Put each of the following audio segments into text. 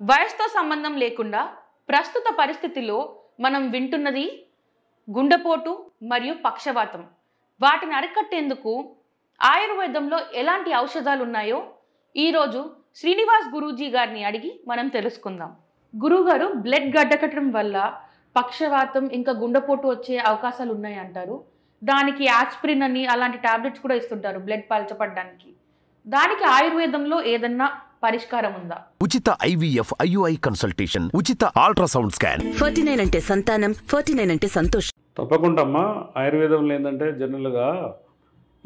వయసుతో సంబంధం లేకుండా ప్రస్తుత పరిస్థితిలో మనం వింటున్నది గుండెపోటు మరియు పక్షవాతం. వాటిని అరికట్టేందుకు ఆయుర్వేదంలో ఎలాంటి ఔషధాలు ఉన్నాయో ఈరోజు శ్రీనివాస్ గురూజీ గారిని అడిగి మనం తెలుసుకుందాం. గురువుగారు బ్లడ్ గడ్డకట్టడం వల్ల పక్షవాతం ఇంకా గుండెపోటు వచ్చే అవకాశాలు ఉన్నాయంటారు దానికి ఆస్పిరిన్ అని అలాంటి టాబ్లెట్స్ కూడా ఇస్తుంటారు బ్లడ్ పలచపడడానికి దానికి ఆయుర్వేదంలో ఏదన్నా పరిష్కారం ఉందా ఉచిత ఐవీఎఫ్ ఐయుఐ కన్సల్టేషన్ ఉచిత అల్ట్రాసౌండ్ స్కాన్. ఫార్టీ నైన్ అంటే సంతానం ఫార్టీ నైన్ అంటే సంతోషం. తప్పకుండా అమ్మా ఆయుర్వేదంలో ఏంటంటే జనరల్గా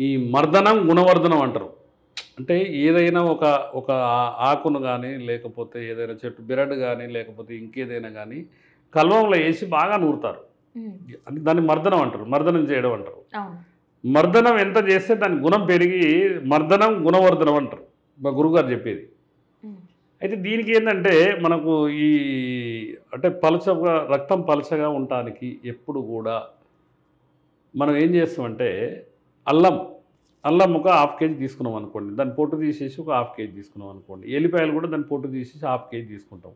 ఈ మర్దనం గుణవర్ధనం అంటారు. అంటే ఏదైనా ఒక ఒక ఆకును కానీ లేకపోతే ఏదైనా చెట్టు బిరడ్ కానీ లేకపోతే ఇంకేదైనా కానీ కల్వంలో వేసి బాగా నూరుతారు. అది దాన్ని మర్దనం అంటారు మర్దనం చేయడం అంటారు. అవును. మర్దనం ఎంత చేస్తే దాని గుణం పెరిగి మర్దనం గుణవర్ధనం అంటారు. మా గురుగారు చెప్పేది. అయితే దీనికి ఏంటంటే మనకు ఈ అంటే పలచగా రక్తం పలచగా ఉండటానికి ఎప్పుడు కూడా మనం ఏం చేస్తామంటే అల్లం అల్లం ఒక హాఫ్ కేజీ తీసుకున్నాం అనుకోండి. దాని పొట్టు తీసేసి ఒక హాఫ్ కేజీ తీసుకున్నాం అనుకోండి. ఎల్లిపాయలు కూడా దాన్ని పొట్టు తీసేసి హాఫ్ కేజీ తీసుకుంటాం.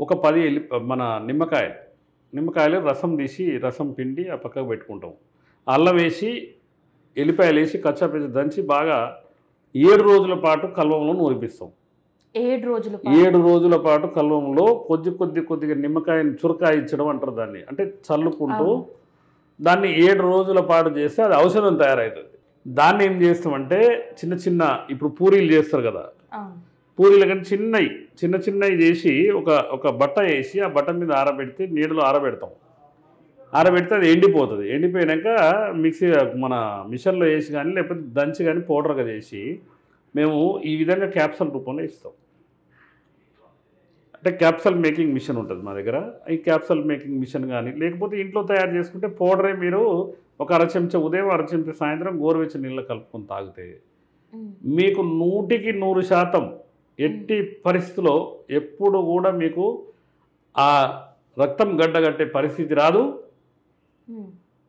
ఒక పది ఎల్లి మన నిమ్మకాయలు నిమ్మకాయలు రసం తీసి రసం పిండి ఆ పక్కకు పెట్టుకుంటాం. అల్లం వేసి ఎల్లిపాయలు వేసి కచ్చాపేసి దంచి బాగా ఏడు రోజుల పాటు కల్వంలో నూరిపిస్తాం. ఏడు రోజులు ఏడు రోజుల పాటు కల్వంలో కొద్ది కొద్ది కొద్దిగా నిమ్మకాయని చురకాయించడం అంటారు దాన్ని అంటే చల్లుకుంటూ. దాన్ని ఏడు రోజుల పాటు చేస్తే అది ఔషధం తయారవుతుంది దాన్ని ఏం చేస్తామంటే చిన్న చిన్న ఇప్పుడు పూరీలు చేస్తారు కదా. పూరీలు కానీ చిన్నవి చిన్న చిన్నవి చేసి ఒక ఒక బట్ట వేసి ఆ బట్ట మీద ఆరబెడితే నీడలో ఆరబెడతాం. ఆరబెడితే అది ఎండిపోతుంది. ఎండిపోయినాక మిక్సీ మన మిషన్లో వేసి కానీ లేకపోతే దంచి కానీ పౌడర్గా చేసి మేము ఈ విధంగా క్యాప్సల్ రూపంలో ఇస్తాం. అంటే క్యాప్సల్ మేకింగ్ మిషన్ ఉంటుంది మా దగ్గర. ఈ క్యాప్సల్ మేకింగ్ మిషన్ కానీ లేకపోతే ఇంట్లో తయారు చేసుకుంటే పౌడరే మీరు ఒక అర చెంచా ఉదయం అర చెంచా సాయంత్రం గోరువెచ్చని నీళ్ళు కలుపుకొని తాగితే మీకు నూటికి నూరు శాతం ఎట్టి పరిస్థితిలో ఎప్పుడు కూడా మీకు ఆ రక్తం గడ్డగట్టే పరిస్థితి రాదు.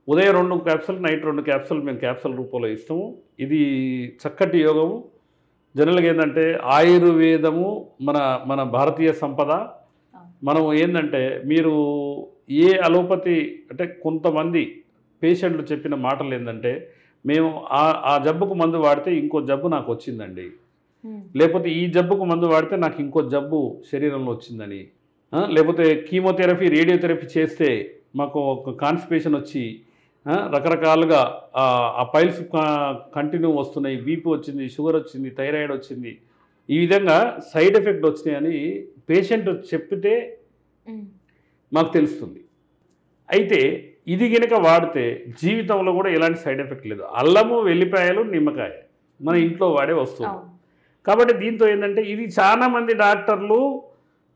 ఉదయం రెండు క్యాప్సూల్ నైట్ రెండు క్యాప్సూల్ మేము క్యాప్సూల్ రూపంలో ఇస్తాము. ఇది చక్కటి యోగము. జనరల్గా ఏంటంటే ఆయుర్వేదము మన మన భారతీయ సంపద. మనం ఏంటంటే మీరు ఏ అలోపతి అంటే కొంతమంది పేషెంట్లు చెప్పిన మాటలు ఏంటంటే మేము ఆ ఆ జబ్బుకు మందు వాడితే ఇంకో జబ్బు నాకు వచ్చిందండి. లేకపోతే ఈ జబ్బుకు మందు వాడితే నాకు ఇంకో జబ్బు శరీరంలో వచ్చిందని. లేకపోతే కీమోథెరపీ రేడియోథెరపీ చేస్తే మాకు ఒక కాన్స్టిపేషన్ వచ్చి రకరకాలుగా ఆ, పైల్స్ కంటిన్యూ వస్తున్నాయి బీపీ వచ్చింది షుగర్ వచ్చింది థైరాయిడ్ వచ్చింది. ఈ విధంగా సైడ్ ఎఫెక్ట్ వచ్చినాయని పేషెంట్ చెప్పితే మాకు తెలుస్తుంది. అయితే ఇది గనుక వాడితే జీవితంలో కూడా ఎలాంటి సైడ్ ఎఫెక్ట్ లేదు. అల్లము వెల్లిపాయలు నిమ్మకాయ మన ఇంట్లో వాడే వస్తువు కాబట్టి దీంతో ఏంటంటే ఇది చాలా మంది డాక్టర్లు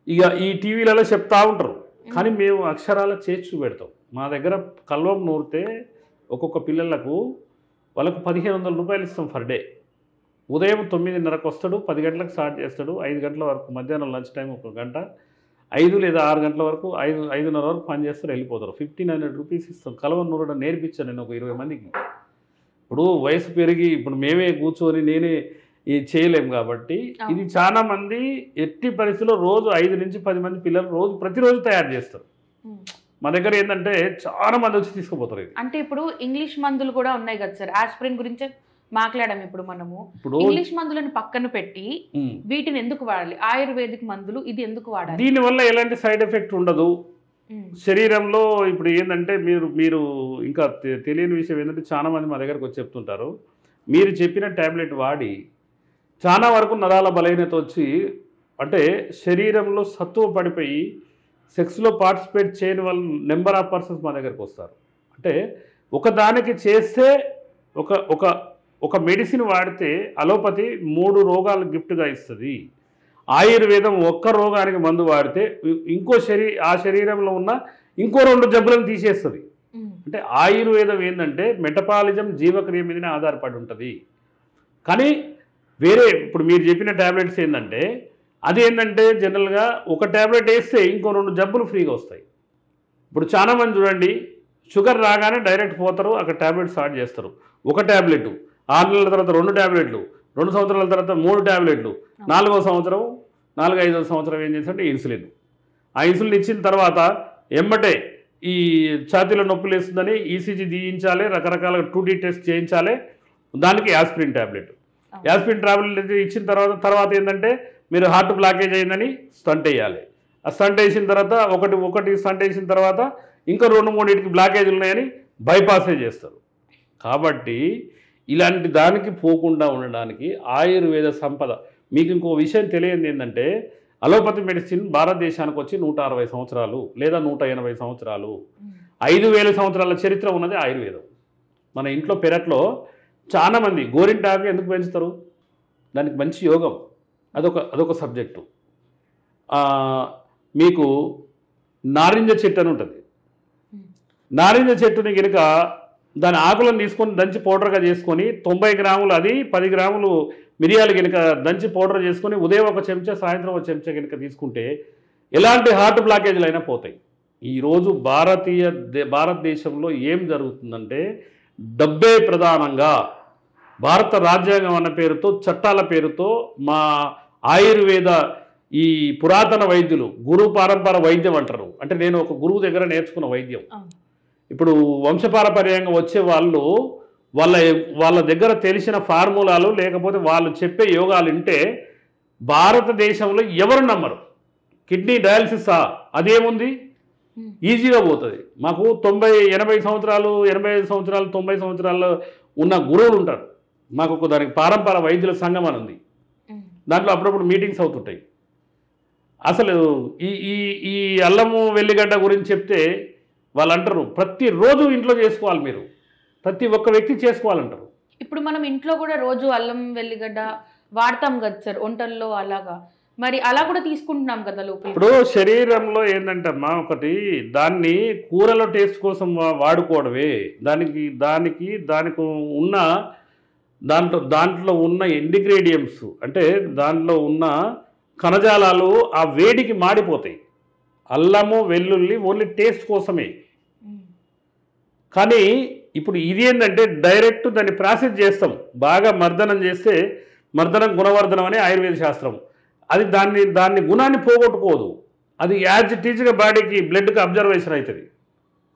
ఇక ఈ టీవీలలో చెప్తా ఉంటారు. కానీ మేము అక్షరాల చేసి చూపెడతాం. మా దగ్గర కల్వం నూరితే ఒక్కొక్క పిల్లలకు వాళ్ళకు పదిహేను వందల రూపాయలు ఇస్తాం ఫర్ డే. ఉదయం తొమ్మిదిన్నరకు వస్తాడు పది గంటలకు స్టార్ట్ చేస్తాడు ఐదు గంటల వరకు మధ్యాహ్నం లంచ్ టైం ఒక గంట ఐదు లేదా ఆరు గంటల వరకు ఐదు ఐదున్నర వరకు పని చేస్తారు వెళ్ళిపోతారు. ఫిఫ్టీన్ హండ్రెడ్ రూపీస్ ఇస్తాం. కలవ నూరడం నేర్పించాను నేను ఒక ఇరవై మందికి. ఇప్పుడు వయసు పెరిగి ఇప్పుడు మేమే కూర్చొని నేనే ఇది చేయలేం కాబట్టి. ఇది చాలా మంది ఎట్టి పరిస్థితుల్లో రోజు ఐదు నుంచి పది మంది పిల్లలు రోజు ప్రతిరోజు తయారు చేస్తారు. మా దగ్గర ఏంటంటే చాలా మంది వచ్చి తీసుకుపోతారు ఇది. అంటే ఇప్పుడు ఇంగ్లీష్ మందులు కూడా ఉన్నాయి కదా సార్. ఆస్పిరిన్ గురించి మాట్లాడాం ఇప్పుడు మనము. ఇప్పుడు ఇంగ్లీష్ మందులను పక్కన పెట్టి వీటిని ఎందుకు వాడాలి? ఆయుర్వేదిక్ మందులు ఇది ఎందుకు వాడాలి? దీనివల్ల ఎలాంటి సైడ్ ఎఫెక్ట్ ఉండదు. శరీరంలో ఇప్పుడు ఏంటంటే మీరు మీరు ఇంకా తెలియని విషయం ఏంటంటే చాలా మంది మా దగ్గరకు వచ్చి చెప్తుంటారు. మీరు చెప్పిన ట్యాబ్లెట్ వాడి చాలా వరకు నరాల బలహీనత వచ్చి అంటే శరీరంలో సత్తువ పడిపోయి సెక్స్లో పార్టిసిపేట్ చేయని వాళ్ళ నెంబర్ ఆఫ్ పర్సన్స్ మా దగ్గరకు వస్తారు. అంటే ఒకదానికి చేస్తే ఒక ఒక ఒక మెడిసిన్ వాడితే అలోపతి మూడు రోగాలు గిఫ్ట్గా ఇస్తుంది. ఆయుర్వేదం ఒక్క రోగానికి మందు వాడితే ఇంకో శరీ ఆ శరీరంలో ఉన్న ఇంకో రెండు జబ్బులను తీసేస్తుంది. అంటే ఆయుర్వేదం ఏంటంటే మెటపాలిజం జీవక్రియ మీదనే ఆధారపడి ఉంటుంది. కానీ వేరే ఇప్పుడు మీరు చెప్పిన ట్యాబ్లెట్స్ ఏంటంటే అది ఏంటంటే జనరల్గా ఒక ట్యాబ్లెట్ వేస్తే ఇంకో రెండు జబ్బులు ఫ్రీగా వస్తాయి. ఇప్పుడు చాలా మంది చూడండి షుగర్ రాగానే డైరెక్ట్ పోతారు అక్కడ ట్యాబ్లెట్ స్టార్ట్ చేస్తారు. ఒక ట్యాబ్లెట్ ఆరు నెలల తర్వాత రెండు ట్యాబ్లెట్లు రెండు సంవత్సరాల తర్వాత మూడు ట్యాబ్లెట్లు నాలుగో సంవత్సరం నాలుగు ఐదో సంవత్సరం ఏం చేస్తారంటే ఇన్సులిన్. ఆ ఇన్సులిన్ ఇచ్చిన తర్వాత ఎమ్మటే ఈ ఛాతీలో నొప్పులు వేస్తుందని ఈసీజీ తీయించాలి రకరకాల టూ డీ టెస్ట్ చేయించాలి దానికి యాస్పిరిన్ ట్యాబ్లెట్ యాస్పిరిన్ ట్యాబ్లెట్ ఇచ్చిన తర్వాత తర్వాత ఏంటంటే మీరు హార్ట్ బ్లాకేజ్ అయిందని స్టంట్ వేయాలి. ఆ స్టంట్ వేసిన తర్వాత ఒకటి ఒకటి స్టంట్ వేసిన తర్వాత ఇంకా రెండు మూడింటికి బ్లాకేజీలు ఉన్నాయని బైపాసే చేస్తారు. కాబట్టి ఇలాంటి దానికి పోకుండా ఉండడానికి ఆయుర్వేద సంపద మీకు ఇంకో విషయం తెలియంది ఏంటంటే అలోపతి మెడిసిన్ భారతదేశానికి వచ్చి నూట అరవై సంవత్సరాలు లేదా నూట ఎనభై సంవత్సరాలు. ఐదు వేల సంవత్సరాల చరిత్ర ఉన్నది ఆయుర్వేదం. మన ఇంట్లో పెరట్లో చాలామంది గోరింటాకు ఎందుకు పెంచుతారు? దానికి మంచి యోగం. అదొక అదొక సబ్జెక్టు. మీకు నారింజ చెట్టు అని ఉంటుంది. నారింజ చెట్టుని కనుక దాని ఆకులను తీసుకొని దంచి పౌడర్గా చేసుకొని తొంభై గ్రాములు అది పది గ్రాములు మిరియాలు కనుక దంచి పౌడర్ చేసుకొని ఉదయం ఒక చెంచా సాయంత్రం ఒక చెంచా కనుక తీసుకుంటే ఎలాంటి హార్ట్ బ్లాకేజీలు అయినా పోతాయి. ఈరోజు భారతీయ భారతదేశంలో ఏం జరుగుతుందంటే డబ్బే ప్రధానంగా భారత రాజ్యాంగం అన్న పేరుతో చట్టాల పేరుతో మా ఆయుర్వేద ఈ పురాతన వైద్యులు గురు పారంపర వైద్యం అంటారు. అంటే నేను ఒక గురువు దగ్గర నేర్చుకున్న వైద్యం. ఇప్పుడు వంశపారపర్యంగా వచ్చే వాళ్ళు వాళ్ళ వాళ్ళ దగ్గర తెలిసిన ఫార్ములాలు లేకపోతే వాళ్ళు చెప్పే యోగాలు ఉంటే భారతదేశంలో ఎవరు నమ్మరు. కిడ్నీ డయాలసిసా అదేముంది? ఈజీగా పోతుంది. మాకు తొంభై ఎనభై సంవత్సరాలు ఎనభై ఐదు సంవత్సరాలు తొంభై సంవత్సరాలు ఉన్న గురువులు ఉంటారు. మాకు ఒక దానికి పారంపర వైద్యుల సంఘం అని ఉంది దాంట్లో అప్పుడప్పుడు మీటింగ్స్ అవుతుంటాయి. అసలు ఈ ఈ ఈ అల్లము వెల్లిగడ్డ గురించి చెప్తే వాళ్ళు అంటారు ప్రతిరోజు ఇంట్లో చేసుకోవాలి మీరు. ప్రతి ఒక్క వ్యక్తి చేసుకోవాలంటారు. ఇప్పుడు మనం ఇంట్లో కూడా రోజు అల్లం వెల్లిగడ్డ వాడతాం కదా సార్ వంటల్లో అలాగా. మరి అలా కూడా తీసుకుంటున్నాం కదా లోపల. ఇప్పుడు శరీరంలో ఏంటంటమ్మా ఒకటి దాన్ని కూరలో టేస్ట్ కోసం వా- వాడుకోవడమే. దానికి దానికి దానికి ఉన్న దాంట్లో దాంట్లో ఉన్న ఇండిగ్రేడియంట్స్ అంటే దాంట్లో ఉన్న కణజాలాలు ఆ వేడికి మాడిపోతాయి. అల్లము వెల్లుల్లి ఓన్లీ టేస్ట్ కోసమే. కానీ ఇప్పుడు ఇది ఏంటంటే డైరెక్ట్ దాన్ని ప్రాసెస్ చేస్తాం. బాగా మర్దనం చేస్తే మర్దనం గుణవర్ధనం అని ఆయుర్వేద శాస్త్రం. అది దాన్ని దాన్ని గుణాన్ని పోగొట్టుకోదు. అది యాజ్ టీచ్గా బాడీకి బ్లడ్కి అబ్జర్వేషన్ అవుతుంది.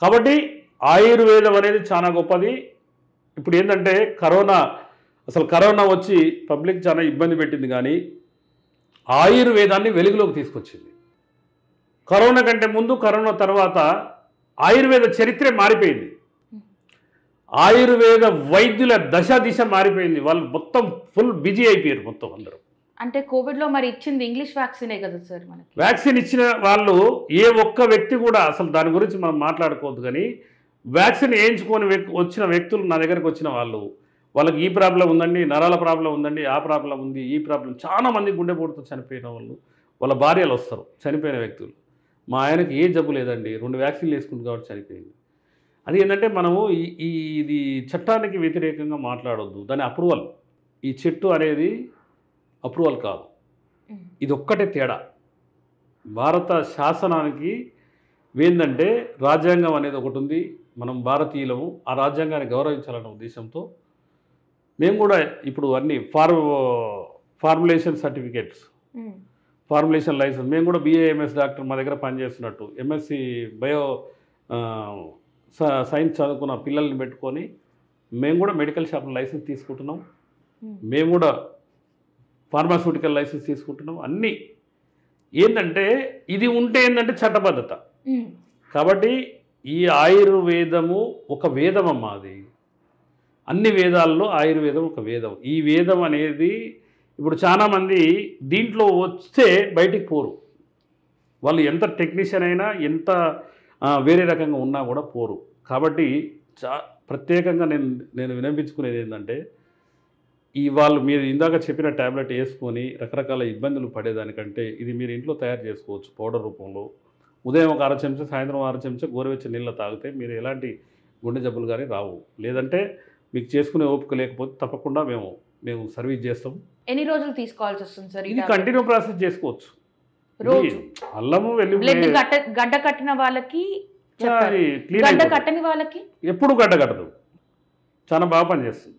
కాబట్టి ఆయుర్వేదం అనేది చాలా గొప్పది. ఇప్పుడు ఏంటంటే కరోనా అసలు కరోనా వచ్చి పబ్లిక్ చాలా ఇబ్బంది పెట్టింది కానీ ఆయుర్వేదాన్ని వెలుగులోకి తీసుకొచ్చింది. కరోనా కంటే ముందు కరోనా తర్వాత ఆయుర్వేద చరిత్రే మారిపోయింది. ఆయుర్వేద వైద్యుల దశ దిశ మారిపోయింది. వాళ్ళు మొత్తం ఫుల్ బిజీ అయిపోయారు మొత్తం అందరూ. అంటే కోవిడ్లో మరి ఇచ్చింది ఇంగ్లీష్ వ్యాక్సినే కదా సార్ మనకి? వ్యాక్సిన్ ఇచ్చిన వాళ్ళు ఏ ఒక్క వ్యక్తి కూడా అసలు దాని గురించి మనం మాట్లాడుకోవద్దు కానీ వ్యాక్సిన్ వేయించుకొని వచ్చిన వ్యక్తులు నా దగ్గరకు వచ్చిన వాళ్ళు వాళ్ళకి ఈ ప్రాబ్లం ఉందండి నరాల ప్రాబ్లం ఉందండి ఆ ప్రాబ్లం ఉంది ఈ ప్రాబ్లం. చాలా మంది గుండెపోటుతో చనిపోయిన వాళ్ళు వాళ్ళ భార్యలు వస్తారు చనిపోయిన వ్యక్తులు. మా ఆయనకి ఏ జబ్బు లేదండి రెండు వ్యాక్సిన్లు వేసుకుంది కాబట్టి చనిపోయింది. అది ఏంటంటే మనము ఈ ఈ ఇది చట్టానికి వ్యతిరేకంగా మాట్లాడొద్దు దాని అప్రూవల్. ఈ చెట్టు అనేది అప్రూవల్ కాదు. ఇది ఒక్కటే తేడా. భారత శాసనానికి ఏంటంటే రాజ్యాంగం అనేది ఒకటి ఉంది మనం భారతీయులము ఆ రాజ్యాంగాన్ని గౌరవించాలన్న ఉద్దేశంతో మేము కూడా ఇప్పుడు అన్ని form formulation certificates. Formulation licence. మేము కూడా బీఏఎంఎస్ డాక్టర్ మా దగ్గర పనిచేస్తున్నట్టు. ఎంఎస్సి బయో సైన్స్ చదువుకున్న పిల్లల్ని పెట్టుకొని మేము కూడా మెడికల్ షాప్ లైసెన్స్ తీసుకుంటున్నాం. మేము. కూడా ఫార్మాస్యూటికల్ లైసెన్స్ తీసుకుంటున్నాం. అన్నీ ఏంటంటే ఇది ఉంటే ఏంటంటే చట్టబద్ధత. కాబట్టి ఈ ఆయుర్వేదము ఒక వేదం అమ్మా అది. అన్ని వేదాల్లో ఆయుర్వేదం ఒక వేదం. ఈ వేదం అనేది ఇప్పుడు చాలామంది దీంట్లో వస్తే బయటికి పోరు. వాళ్ళు ఎంత టెక్నీషియన్ అయినా ఎంత వేరే రకంగా ఉన్నా కూడా పోరు. కాబట్టి చా ప్రత్యేకంగా నేను నేను వినిపించుకునేది ఏంటంటే ఈ వాళ్ళు మీరు ఇందాక చెప్పిన ట్యాబ్లెట్ వేసుకొని రకరకాల ఇబ్బందులు పడేదానికంటే ఇది మీరు ఇంట్లో తయారు చేసుకోవచ్చు పౌడర్ రూపంలో. ఉదయం ఒక అర చెంచా సాయంత్రం అర చెంచా గోరువెచ్చని నీళ్ళు తాగితే మీరు ఎలాంటి గుండె జబ్బులు కానీ రావు. లేదంటే మీకు చేసుకునే ఓపిక లేకపోతే తప్పకుండా మేము మేము సర్వీస్ చేస్తాం. ఎన్ని రోజులు తీసుకోవాల్సి వస్తుంది సార్ ఇది కంటిన్యూ ప్రాసెస్ చేసుకోవచ్చు. రోజు? అల్లము వెళ్ళి గడ్డ కట్టిన వాళ్ళకి గడ్డ. కట్టని వాళ్ళకి? ఎప్పుడు గడ్డ కట్టదు. చాలా బాగా పనిచేస్తుంది.